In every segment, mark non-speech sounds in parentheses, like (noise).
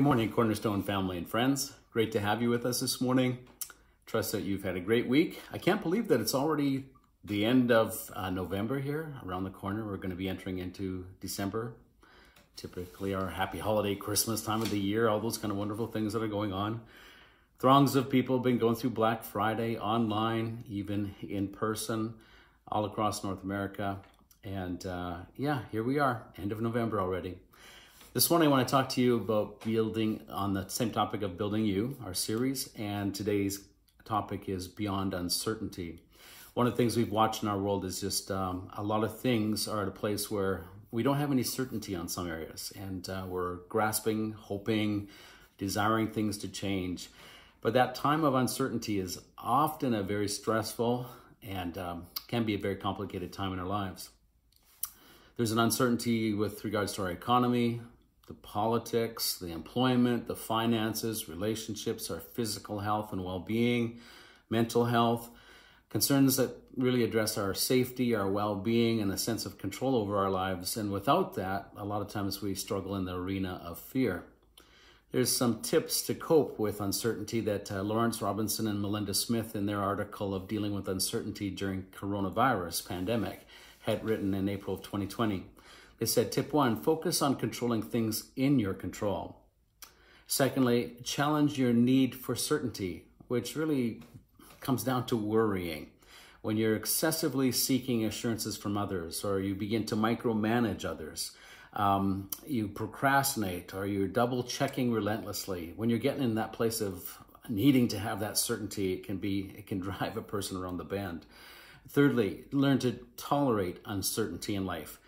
Good morning, Cornerstone family and friends. Great to have you with us this morning. Trust that you've had a great week. I can't believe that it's already the end of uh, November here, around the corner. We're going to be entering into December. Typically, our happy holiday, Christmas time of the year, all those kind of wonderful things that are going on. Throngs of people have been going through Black Friday online, even in person, all across North America. And uh, yeah, here we are, end of November already. This morning, I want to talk to you about building on the same topic of building you, our series. And today's topic is beyond uncertainty. One of the things we've watched in our world is just um, a lot of things are at a place where we don't have any certainty on some areas. And uh, we're grasping, hoping, desiring things to change. But that time of uncertainty is often a very stressful and um, can be a very complicated time in our lives. There's an uncertainty with regards to our economy, the politics, the employment, the finances, relationships, our physical health and well being, mental health, concerns that really address our safety, our well being, and a sense of control over our lives. And without that, a lot of times we struggle in the arena of fear. There's some tips to cope with uncertainty that uh, Lawrence Robinson and Melinda Smith, in their article of dealing with uncertainty during coronavirus pandemic, had written in April of 2020. They said tip one, focus on controlling things in your control. Secondly, challenge your need for certainty, which really comes down to worrying. When you're excessively seeking assurances from others, or you begin to micromanage others, um, you procrastinate, or you're double checking relentlessly. When you're getting in that place of needing to have that certainty, it can be it can (laughs) drive a person around the bend. Thirdly, learn to tolerate uncertainty in life.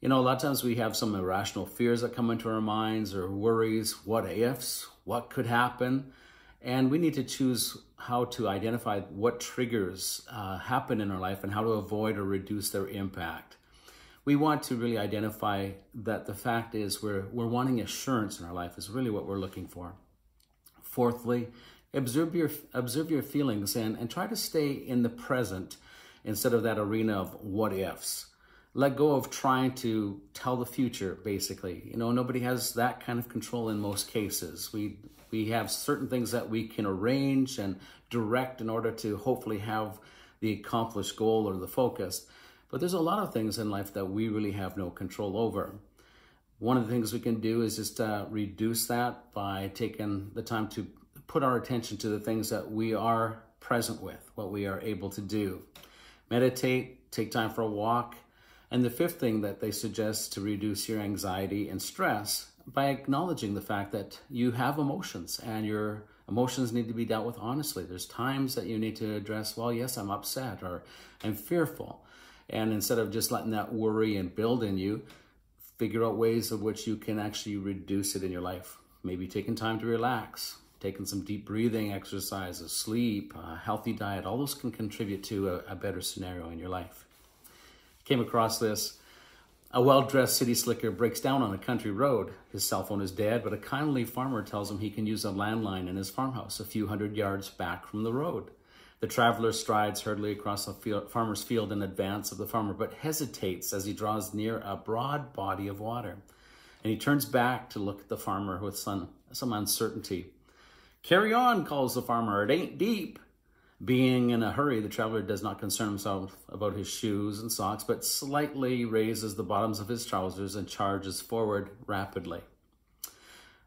You know, a lot of times we have some irrational fears that come into our minds or worries, what ifs, what could happen. And we need to choose how to identify what triggers uh, happen in our life and how to avoid or reduce their impact. We want to really identify that the fact is we're, we're wanting assurance in our life is really what we're looking for. Fourthly, observe your, observe your feelings and, and try to stay in the present instead of that arena of what ifs let go of trying to tell the future basically. You know nobody has that kind of control in most cases. We we have certain things that we can arrange and direct in order to hopefully have the accomplished goal or the focus. But there's a lot of things in life that we really have no control over. One of the things we can do is just uh, reduce that by taking the time to put our attention to the things that we are present with what we are able to do. Meditate take time for a walk and the fifth thing that they suggest to reduce your anxiety and stress by acknowledging the fact that you have emotions and your emotions need to be dealt with honestly. There's times that you need to address, well, yes, I'm upset or I'm fearful. And instead of just letting that worry and build in you, figure out ways of which you can actually reduce it in your life. Maybe taking time to relax, taking some deep breathing exercises, sleep, a healthy diet, all those can contribute to a, a better scenario in your life came across this. A well-dressed city slicker breaks down on a country road. His cell phone is dead, but a kindly farmer tells him he can use a landline in his farmhouse a few hundred yards back from the road. The traveler strides hurriedly across the field, farmer's field in advance of the farmer, but hesitates as he draws near a broad body of water. And he turns back to look at the farmer with some, some uncertainty. Carry on, calls the farmer. It ain't deep. Being in a hurry, the traveler does not concern himself about his shoes and socks, but slightly raises the bottoms of his trousers and charges forward rapidly.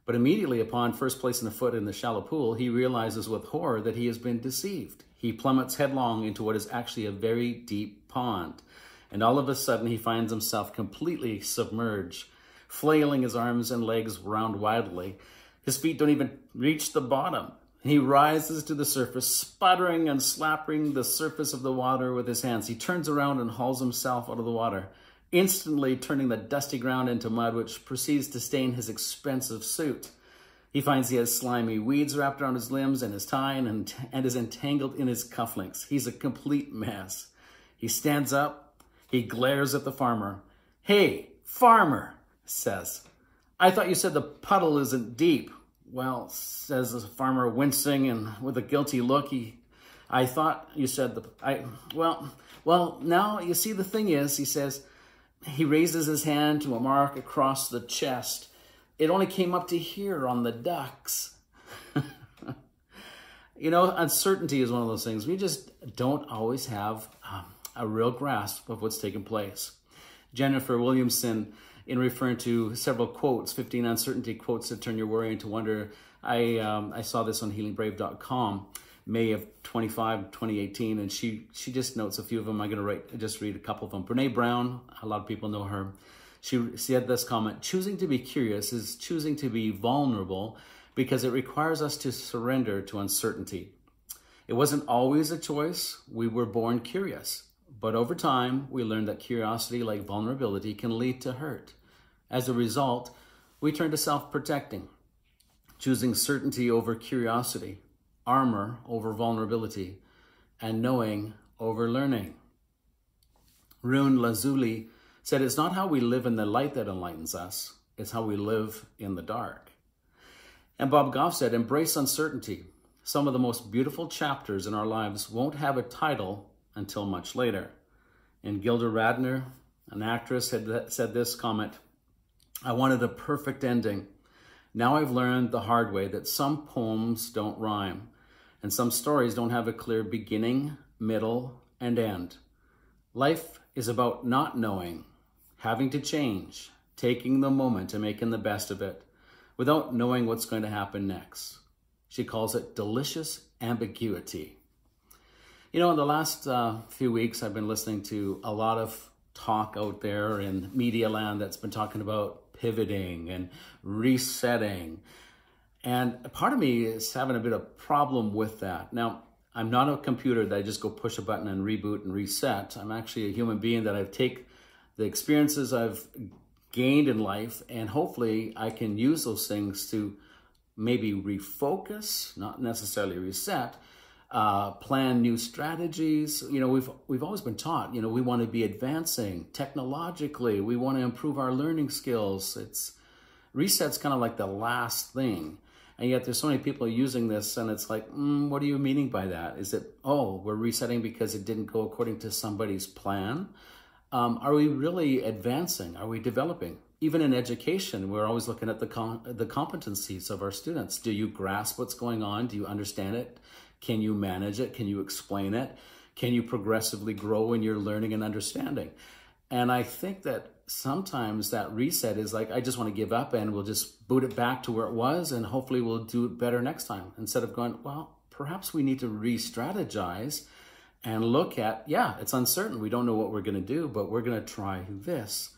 But immediately upon first placing a foot in the shallow pool, he realizes with horror that he has been deceived. He plummets headlong into what is actually a very deep pond. And all of a sudden, he finds himself completely submerged, flailing his arms and legs round wildly. His feet don't even reach the bottom. He rises to the surface, sputtering and slapping the surface of the water with his hands. He turns around and hauls himself out of the water, instantly turning the dusty ground into mud, which proceeds to stain his expensive suit. He finds he has slimy weeds wrapped around his limbs and his tie and, and is entangled in his cufflinks. He's a complete mess. He stands up. He glares at the farmer. Hey, farmer, says, I thought you said the puddle isn't deep. Well, says the farmer, wincing and with a guilty look, he, I thought you said the, I, well, well, now you see the thing is, he says, he raises his hand to a mark across the chest. it only came up to here on the ducks. (laughs) you know, uncertainty is one of those things. We just don't always have um, a real grasp of what's taking place. Jennifer Williamson, in referring to several quotes, 15 uncertainty quotes that turn your worry into wonder, I, um, I saw this on healingbrave.com. May of 25, 2018, and she she just notes a few of them. I'm going to write just read a couple of them. Brene Brown, a lot of people know her. She said this comment: "Choosing to be curious is choosing to be vulnerable because it requires us to surrender to uncertainty. It wasn't always a choice. We were born curious, but over time we learned that curiosity, like vulnerability, can lead to hurt. As a result, we turn to self-protecting, choosing certainty over curiosity." armor over vulnerability, and knowing over learning. Rune Lazuli said, It's not how we live in the light that enlightens us, it's how we live in the dark. And Bob Goff said, Embrace uncertainty. Some of the most beautiful chapters in our lives won't have a title until much later. And Gilda Radner, an actress, had said this comment I wanted a perfect ending. Now I've learned the hard way that some poems don't rhyme. And some stories don't have a clear beginning, middle, and end. Life is about not knowing, having to change, taking the moment and making the best of it without knowing what's going to happen next. She calls it delicious ambiguity. You know, in the last uh, few weeks, I've been listening to a lot of talk out there in media land that's been talking about pivoting and resetting and part of me is having a bit of problem with that. Now, I'm not a computer that I just go push a button and reboot and reset. I'm actually a human being that I take the experiences I've gained in life and hopefully I can use those things to maybe refocus, not necessarily reset, uh, plan new strategies. You know, we've we've always been taught. You know, we want to be advancing technologically. We want to improve our learning skills. It's reset's kind of like the last thing. And yet there's so many people using this and it's like, mm, what are you meaning by that? Is it, oh, we're resetting because it didn't go according to somebody's plan? Um, are we really advancing? Are we developing? Even in education, we're always looking at the, com the competencies of our students. Do you grasp what's going on? Do you understand it? Can you manage it? Can you explain it? Can you progressively grow in your learning and understanding? And I think that sometimes that reset is like, I just want to give up and we'll just boot it back to where it was and hopefully we'll do it better next time. Instead of going, well, perhaps we need to re strategize and look at, yeah, it's uncertain. We don't know what we're going to do, but we're going to try this.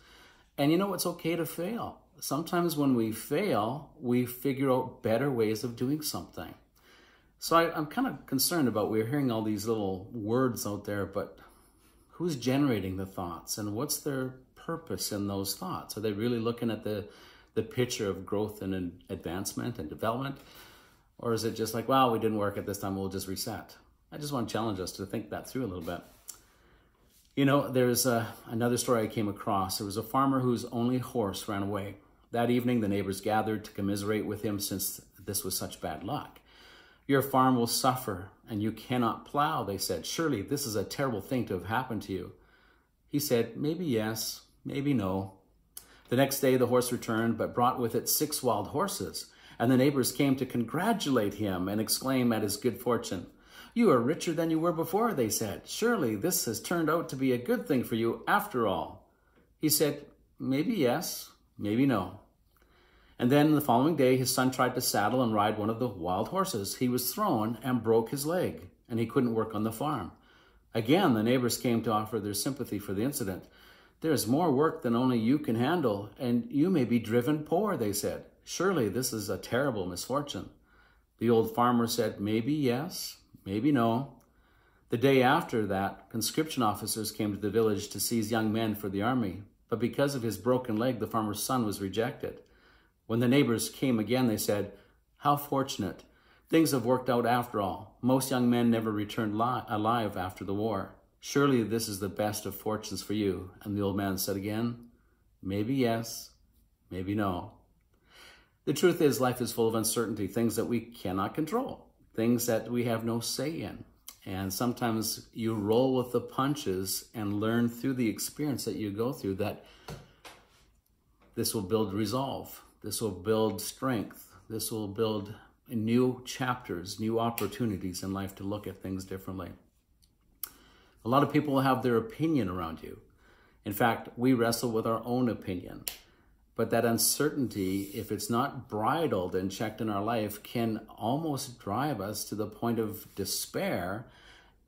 And you know, it's okay to fail. Sometimes when we fail, we figure out better ways of doing something. So I, am kind of concerned about we're hearing all these little words out there, but who's generating the thoughts and what's their purpose in those thoughts? Are they really looking at the, the picture of growth and advancement and development? Or is it just like, wow, we didn't work at this time, we'll just reset? I just want to challenge us to think that through a little bit. You know, there's a, another story I came across. There was a farmer whose only horse ran away. That evening, the neighbors gathered to commiserate with him since this was such bad luck. Your farm will suffer, and you cannot plow, they said. Surely this is a terrible thing to have happened to you. He said, Maybe yes, maybe no. The next day the horse returned, but brought with it six wild horses. And the neighbors came to congratulate him and exclaim at his good fortune. You are richer than you were before, they said. Surely this has turned out to be a good thing for you after all. He said, Maybe yes, maybe no. And then the following day, his son tried to saddle and ride one of the wild horses. He was thrown and broke his leg, and he couldn't work on the farm. Again, the neighbors came to offer their sympathy for the incident. There is more work than only you can handle, and you may be driven poor, they said. Surely this is a terrible misfortune. The old farmer said, maybe yes, maybe no. The day after that, conscription officers came to the village to seize young men for the army, but because of his broken leg, the farmer's son was rejected. When the neighbors came again, they said, How fortunate. Things have worked out after all. Most young men never returned alive after the war. Surely this is the best of fortunes for you. And the old man said again, Maybe yes, maybe no. The truth is, life is full of uncertainty, things that we cannot control, things that we have no say in. And sometimes you roll with the punches and learn through the experience that you go through that this will build resolve. This will build strength. This will build new chapters, new opportunities in life to look at things differently. A lot of people have their opinion around you. In fact, we wrestle with our own opinion. But that uncertainty, if it's not bridled and checked in our life, can almost drive us to the point of despair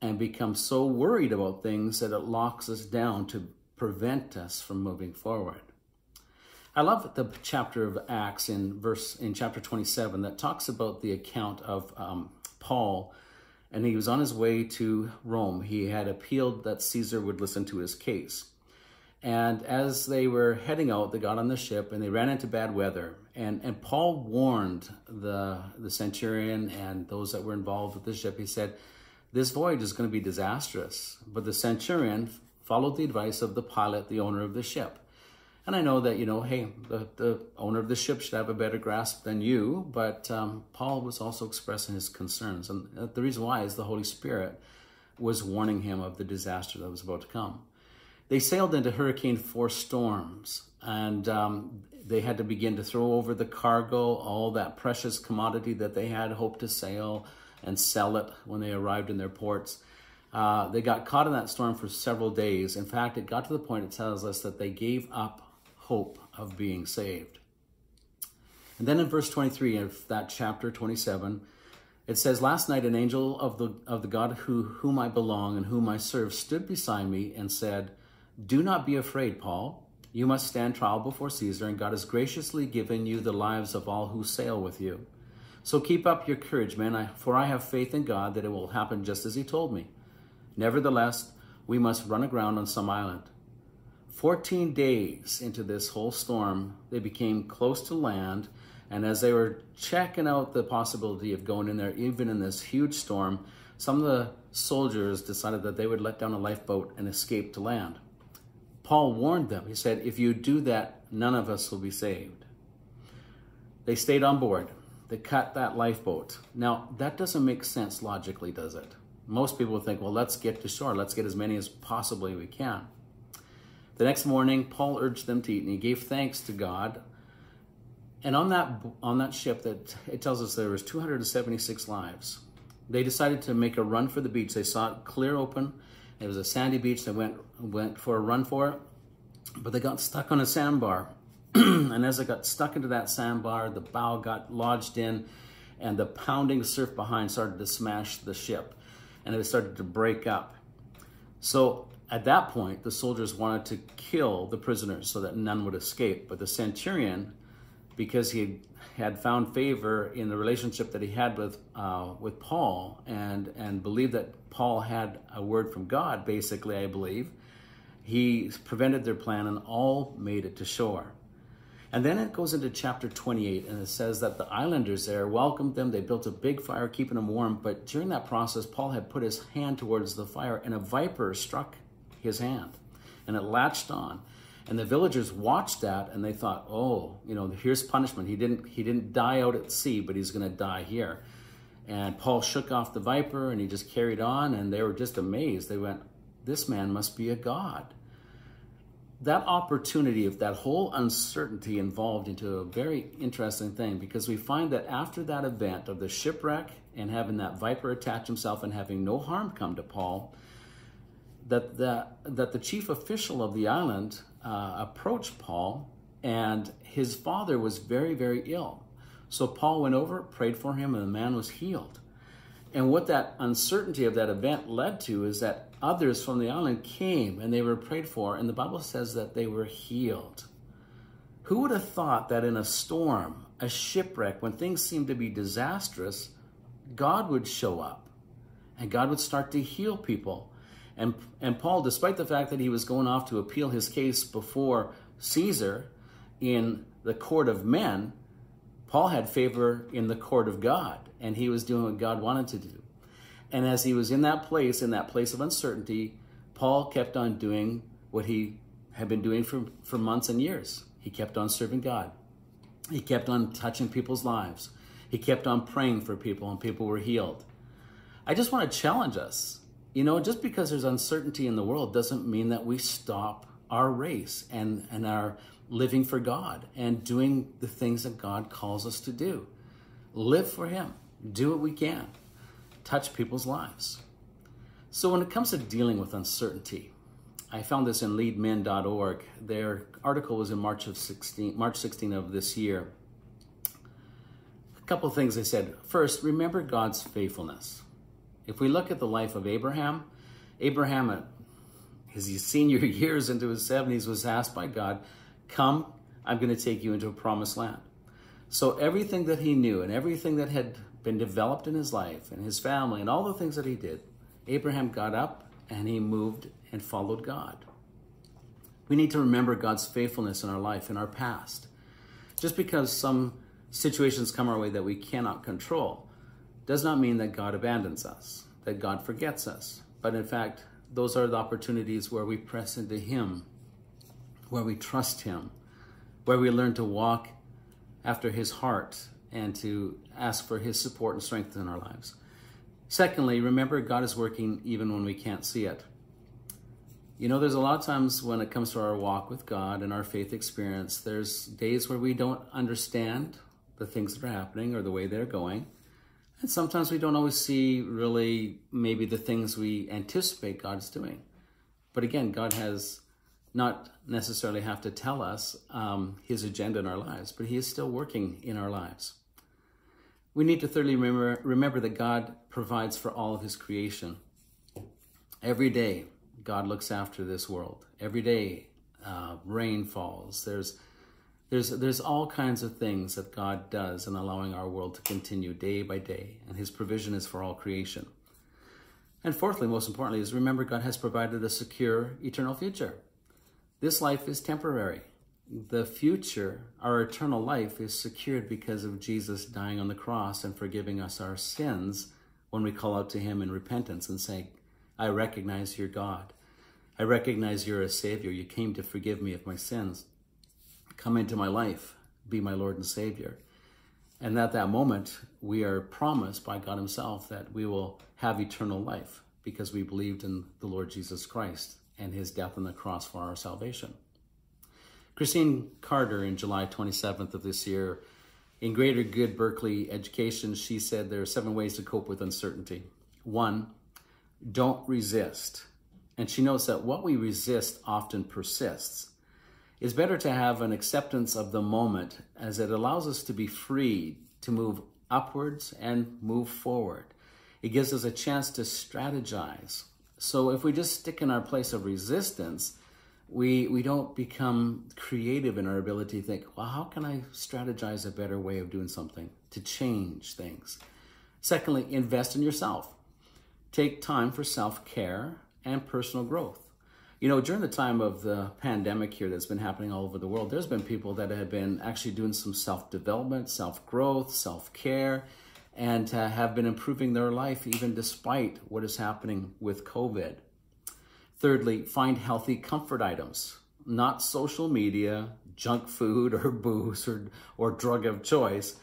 and become so worried about things that it locks us down to prevent us from moving forward. I love the chapter of Acts in verse in chapter 27 that talks about the account of um, Paul, and he was on his way to Rome. He had appealed that Caesar would listen to his case. And as they were heading out, they got on the ship and they ran into bad weather. And, and Paul warned the, the centurion and those that were involved with the ship. He said, This voyage is going to be disastrous. But the centurion followed the advice of the pilot, the owner of the ship. And I know that, you know, hey, the, the owner of the ship should have a better grasp than you, but um, Paul was also expressing his concerns. And the reason why is the Holy Spirit was warning him of the disaster that was about to come. They sailed into hurricane force storms and um, they had to begin to throw over the cargo, all that precious commodity that they had hoped to sail and sell it when they arrived in their ports. Uh, they got caught in that storm for several days. In fact, it got to the point, it tells us, that they gave up hope of being saved. And then in verse 23 of that chapter 27, it says, Last night an angel of the, of the God who, whom I belong and whom I serve stood beside me and said, Do not be afraid, Paul. You must stand trial before Caesar, and God has graciously given you the lives of all who sail with you. So keep up your courage, man, for I have faith in God that it will happen just as he told me. Nevertheless, we must run aground on some island. 14 days into this whole storm, they became close to land. And as they were checking out the possibility of going in there, even in this huge storm, some of the soldiers decided that they would let down a lifeboat and escape to land. Paul warned them. He said, If you do that, none of us will be saved. They stayed on board. They cut that lifeboat. Now, that doesn't make sense logically, does it? most people think, well, let's get to shore. Let's get as many as possibly we can. The next morning, Paul urged them to eat, and he gave thanks to God. And on that on that ship, that it tells us there was 276 lives. They decided to make a run for the beach. They saw it clear open. It was a sandy beach. They went went for a run for it, but they got stuck on a sandbar. (clears throat) and as they got stuck into that sandbar, the bow got lodged in, and the pounding surf behind started to smash the ship and it started to break up. So at that point, the soldiers wanted to kill the prisoners so that none would escape. But the centurion, because he had found favor in the relationship that he had with uh, with Paul, and and believed that Paul had a word from God, basically, I believe, he prevented their plan, and all made it to shore. And then it goes into chapter 28 and it says that the islanders there welcomed them. They built a big fire, keeping them warm. But during that process, Paul had put his hand towards the fire and a viper struck his hand and it latched on. And the villagers watched that and they thought, oh, you know, here's punishment. He didn't, he didn't die out at sea, but he's going to die here. And Paul shook off the viper and he just carried on and they were just amazed. They went, this man must be a god that opportunity of that whole uncertainty involved into a very interesting thing because we find that after that event of the shipwreck and having that viper attach himself and having no harm come to Paul, that the, that the chief official of the island uh, approached Paul and his father was very, very ill. So Paul went over, prayed for him, and the man was healed. And what that uncertainty of that event led to is that others from the island came and they were prayed for, and the Bible says that they were healed. Who would have thought that in a storm, a shipwreck, when things seemed to be disastrous, God would show up and God would start to heal people? And, and Paul, despite the fact that he was going off to appeal his case before Caesar in the court of men, Paul had favor in the court of God, and he was doing what God wanted to do. And as he was in that place, in that place of uncertainty, Paul kept on doing what he had been doing for, for months and years. He kept on serving God. He kept on touching people's lives. He kept on praying for people, and people were healed. I just want to challenge us. You know, just because there's uncertainty in the world doesn't mean that we stop our race and, and our living for God and doing the things that God calls us to do. Live for Him. Do what we can. Touch people's lives. So when it comes to dealing with uncertainty, I found this in leadmen.org. Their article was in March of 16, March 16 of this year. A couple things they said. First, remember God's faithfulness. If we look at the life of Abraham, Abraham, at his senior (laughs) years into his 70s, was asked by God, Come, I'm going to take you into a promised land. So everything that he knew and everything that had been developed in his life and his family and all the things that he did, Abraham got up and he moved and followed God. We need to remember God's faithfulness in our life, in our past. Just because some situations come our way that we cannot control does not mean that God abandons us, that God forgets us. But in fact, those are the opportunities where we press into Him, where we trust Him, where we learn to walk after His heart and to ask for His support and strength in our lives. Secondly, remember God is working even when we can't see it. You know, there's a lot of times when it comes to our walk with God and our faith experience, there's days where we don't understand the things that are happening or the way they're going. And sometimes we don't always see really maybe the things we anticipate God's doing. But again, God has not necessarily have to tell us um, his agenda in our lives, but he is still working in our lives. We need to thoroughly remember, remember that God provides for all of his creation. Every day, God looks after this world. Every day, uh, rain falls. There's there's, there's all kinds of things that God does in allowing our world to continue day by day, and his provision is for all creation. And fourthly, most importantly, is remember God has provided a secure eternal future. This life is temporary. The future, our eternal life, is secured because of Jesus dying on the cross and forgiving us our sins when we call out to him in repentance and say, I recognize you're God. I recognize you're a Savior. You came to forgive me of my sins come into my life, be my Lord and Savior. And at that moment, we are promised by God Himself that we will have eternal life because we believed in the Lord Jesus Christ and His death on the cross for our salvation. Christine Carter, in July 27th of this year, in Greater Good Berkeley Education, she said there are seven ways to cope with uncertainty. One, don't resist. And she notes that what we resist often persists. It's better to have an acceptance of the moment as it allows us to be free to move upwards and move forward. It gives us a chance to strategize. So if we just stick in our place of resistance, we, we don't become creative in our ability to think, well, how can I strategize a better way of doing something to change things? Secondly, invest in yourself. Take time for self care and personal growth. You know, during the time of the pandemic here that's been happening all over the world, there's been people that have been actually doing some self development, self growth, self care, and uh, have been improving their life even despite what is happening with COVID. Thirdly, find healthy comfort items, not social media, junk food, or (laughs) booze, or, or drug of choice.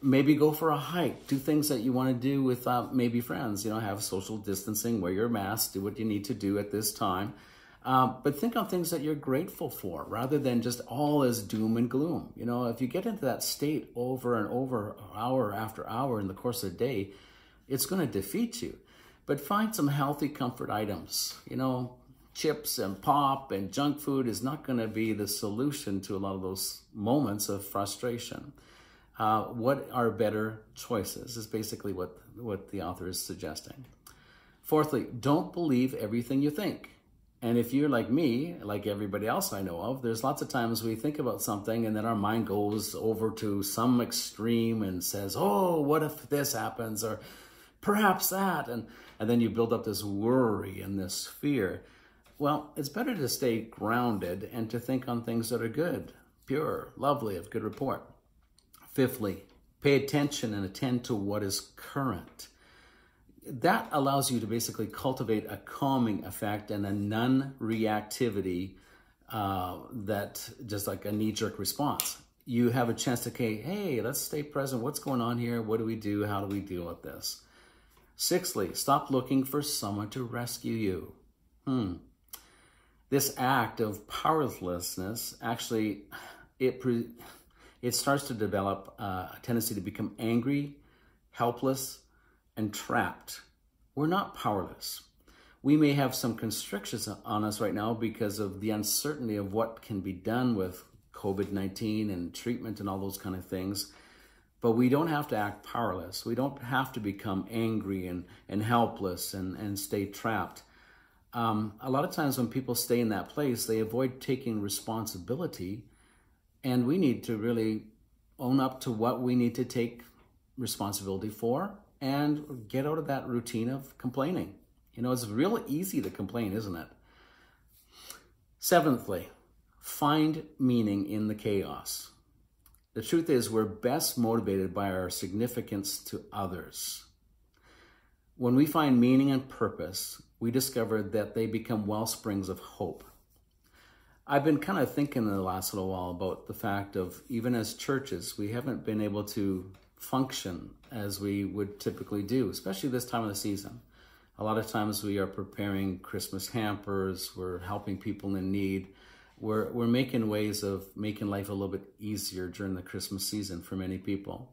Maybe go for a hike, do things that you want to do with uh, maybe friends, you know, have social distancing, wear your mask, do what you need to do at this time um, but think on things that you're grateful for rather than just all is doom and gloom. You know, if you get into that state over and over, hour after hour in the course of the day, it's going to defeat you. But find some healthy comfort items. You know, chips and pop and junk food is not going to be the solution to a lot of those moments of frustration. Uh, what are better choices is basically what, what the author is suggesting. Fourthly, don't believe everything you think. And if you're like me, like everybody else I know of, there's lots of times we think about something and then our mind goes over to some extreme and says, oh, what if this happens? Or perhaps that. And, and then you build up this worry and this fear. Well, it's better to stay grounded and to think on things that are good, pure, lovely, of good report. Fifthly, pay attention and attend to what is current that allows you to basically cultivate a calming effect and a non-reactivity uh, that just like a knee-jerk response. You have a chance to say, hey, let's stay present. What's going on here? What do we do? How do we deal with this? Sixthly, stop looking for someone to rescue you. Hmm. This act of powerlessness actually, it, it starts to develop a tendency to become angry, helpless, and trapped. We're not powerless. We may have some constrictions on us right now because of the uncertainty of what can be done with COVID 19 and treatment and all those kind of things. But we don't have to act powerless. We don't have to become angry and, and helpless and, and stay trapped. Um, a lot of times when people stay in that place, they avoid taking responsibility. And we need to really own up to what we need to take responsibility for and get out of that routine of complaining. You know, it's real easy to complain, isn't it? Seventhly, find meaning in the chaos. The truth is, we're best motivated by our significance to others. When we find meaning and purpose, we discover that they become well springs of hope. I've been kind of thinking in the last little while about the fact of even as churches, we haven't been able to function as we would typically do, especially this time of the season. A lot of times we are preparing Christmas hampers, we're helping people in need. We're, we're making ways of making life a little bit easier during the Christmas season for many people.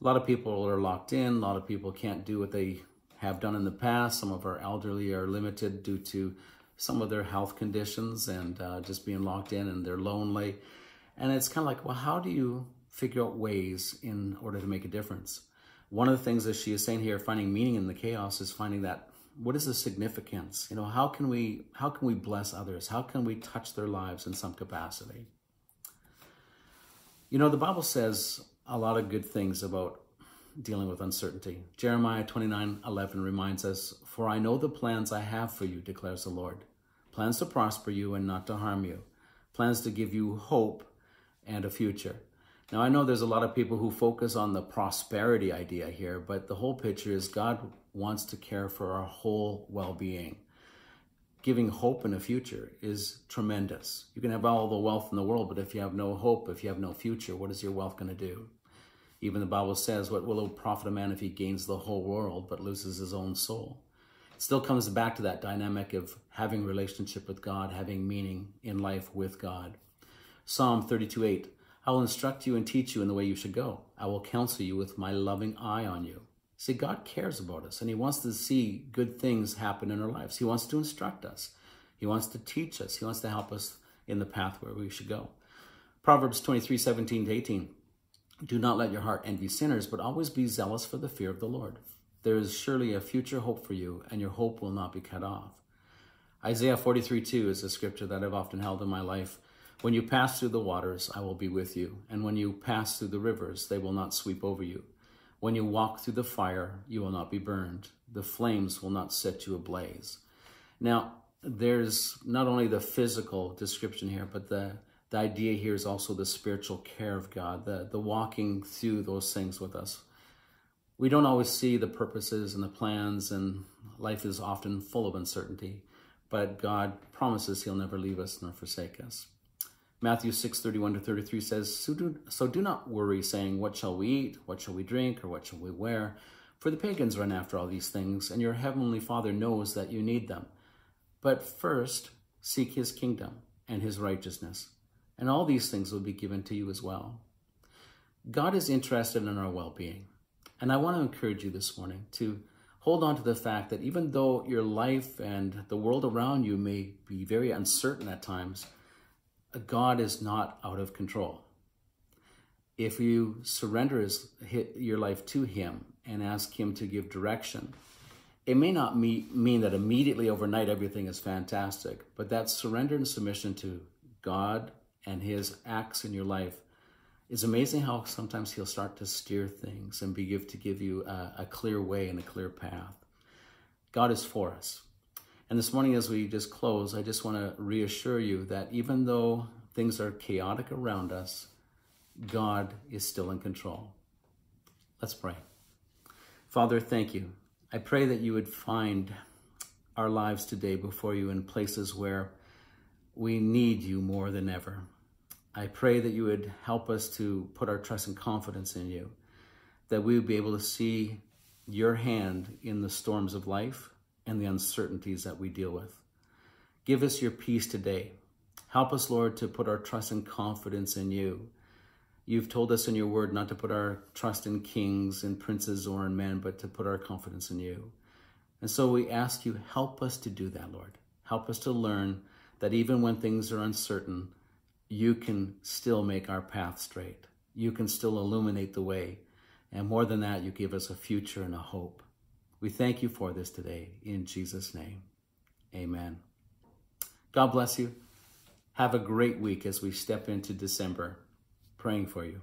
A lot of people are locked in, a lot of people can't do what they have done in the past. Some of our elderly are limited due to some of their health conditions and uh, just being locked in and they're lonely. And it's kind of like, well, how do you figure out ways in order to make a difference. One of the things that she is saying here, finding meaning in the chaos, is finding that what is the significance? You know, how can we how can we bless others? How can we touch their lives in some capacity? You know, the Bible says a lot of good things about dealing with uncertainty. Jeremiah 29 11 reminds us, For I know the plans I have for you, declares the Lord. Plans to prosper you and not to harm you. Plans to give you hope and a future. Now, I know there's a lot of people who focus on the prosperity idea here, but the whole picture is God wants to care for our whole well being. Giving hope in a future is tremendous. You can have all the wealth in the world, but if you have no hope, if you have no future, what is your wealth going to do? Even the Bible says, What will it profit a man if he gains the whole world but loses his own soul? It still comes back to that dynamic of having relationship with God, having meaning in life with God. Psalm 32 8 I will instruct you and teach you in the way you should go. I will counsel you with my loving eye on you. See, God cares about us and He wants to see good things happen in our lives. He wants to instruct us, He wants to teach us, He wants to help us in the path where we should go. Proverbs 23 17 to 18. Do not let your heart envy sinners, but always be zealous for the fear of the Lord. There is surely a future hope for you, and your hope will not be cut off. Isaiah 43 2 is a scripture that I've often held in my life. When you pass through the waters, I will be with you. And when you pass through the rivers, they will not sweep over you. When you walk through the fire, you will not be burned. The flames will not set you ablaze. Now, there's not only the physical description here, but the, the idea here is also the spiritual care of God, the, the walking through those things with us. We don't always see the purposes and the plans, and life is often full of uncertainty, but God promises He'll never leave us nor forsake us. Matthew 6, 31 to 33 says, so do, so do not worry, saying, What shall we eat? What shall we drink? Or what shall we wear? For the pagans run after all these things, and your heavenly Father knows that you need them. But first, seek his kingdom and his righteousness, and all these things will be given to you as well. God is interested in our well being. And I want to encourage you this morning to hold on to the fact that even though your life and the world around you may be very uncertain at times, God is not out of control. If you surrender his, your life to Him and ask Him to give direction, it may not mean that immediately overnight everything is fantastic, but that surrender and submission to God and His acts in your life is amazing how sometimes He'll start to steer things and be give to give you a, a clear way and a clear path. God is for us. And this morning, as we just close, I just want to reassure you that even though things are chaotic around us, God is still in control. Let's pray. Father, thank you. I pray that you would find our lives today before you in places where we need you more than ever. I pray that you would help us to put our trust and confidence in you, that we would be able to see your hand in the storms of life and the uncertainties that we deal with. Give us your peace today. Help us, Lord, to put our trust and confidence in you. You've told us in your word not to put our trust in kings and princes or in men, but to put our confidence in you. And so we ask you, help us to do that, Lord. Help us to learn that even when things are uncertain, you can still make our path straight. You can still illuminate the way. And more than that, you give us a future and a hope. We thank you for this today. In Jesus' name, amen. God bless you. Have a great week as we step into December. Praying for you.